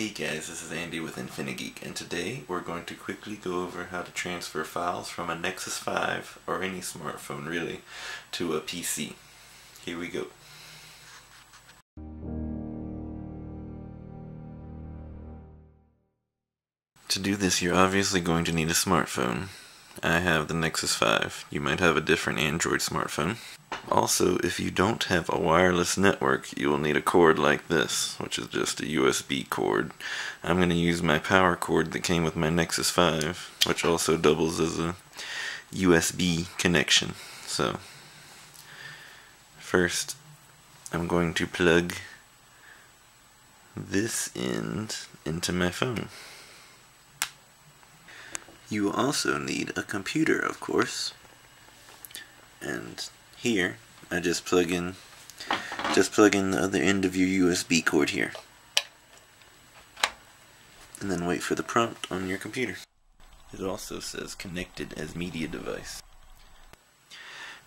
Hey guys, this is Andy with Infinigeek, and today we're going to quickly go over how to transfer files from a Nexus 5, or any smartphone really, to a PC. Here we go. To do this, you're obviously going to need a smartphone. I have the Nexus 5. You might have a different Android smartphone. Also, if you don't have a wireless network, you will need a cord like this, which is just a USB cord. I'm going to use my power cord that came with my Nexus 5, which also doubles as a USB connection. So, first, I'm going to plug this end into my phone. You will also need a computer, of course. And here, I just plug in just plug in the other end of your USB cord here. And then wait for the prompt on your computer. It also says connected as media device.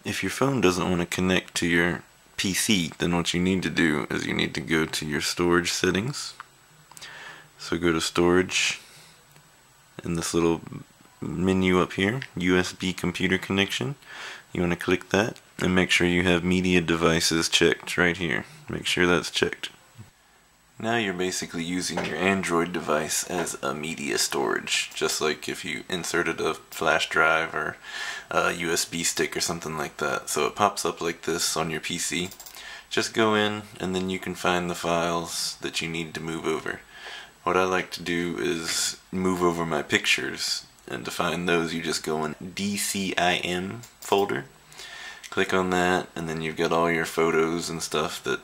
If your phone doesn't want to connect to your PC, then what you need to do is you need to go to your storage settings. So go to storage in this little menu up here, USB computer connection. You want to click that and make sure you have media devices checked right here. Make sure that's checked. Now you're basically using your Android device as a media storage, just like if you inserted a flash drive or a USB stick or something like that. So it pops up like this on your PC. Just go in and then you can find the files that you need to move over. What I like to do is move over my pictures and to find those, you just go in DCIM folder. Click on that, and then you've got all your photos and stuff that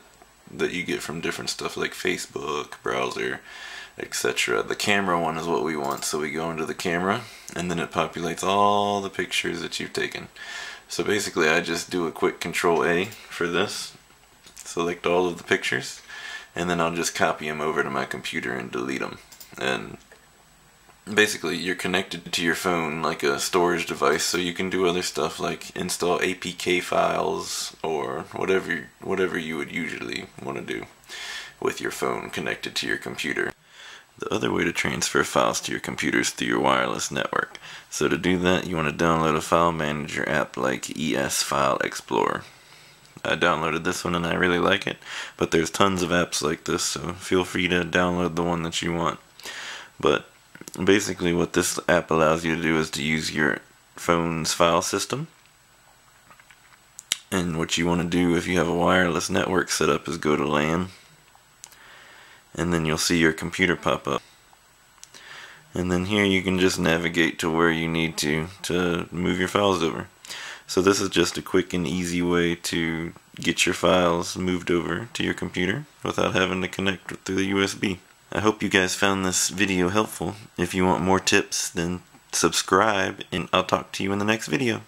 that you get from different stuff like Facebook, browser, etc. The camera one is what we want, so we go into the camera, and then it populates all the pictures that you've taken. So basically, I just do a quick Control A for this, select all of the pictures, and then I'll just copy them over to my computer and delete them. And basically you're connected to your phone like a storage device so you can do other stuff like install APK files or whatever whatever you would usually want to do with your phone connected to your computer. The other way to transfer files to your computer is through your wireless network. So to do that you want to download a file manager app like ES File Explorer. I downloaded this one and I really like it, but there's tons of apps like this so feel free to download the one that you want. But basically what this app allows you to do is to use your phone's file system. And what you want to do if you have a wireless network set up is go to LAN. And then you'll see your computer pop up. And then here you can just navigate to where you need to to move your files over. So this is just a quick and easy way to get your files moved over to your computer without having to connect through the USB I hope you guys found this video helpful. If you want more tips, then subscribe, and I'll talk to you in the next video.